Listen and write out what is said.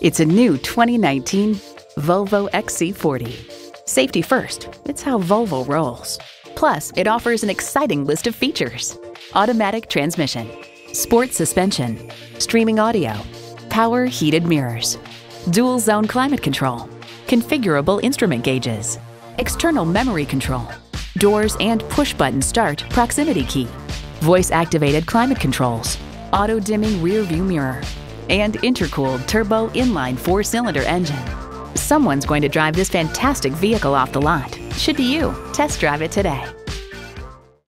It's a new 2019 Volvo XC40. Safety first, it's how Volvo rolls. Plus, it offers an exciting list of features. Automatic transmission, sport suspension, streaming audio, power heated mirrors, dual zone climate control, configurable instrument gauges, external memory control, doors and push button start proximity key, voice activated climate controls, auto dimming rear view mirror, and intercooled turbo inline four cylinder engine. Someone's going to drive this fantastic vehicle off the lot. Should be you. Test drive it today.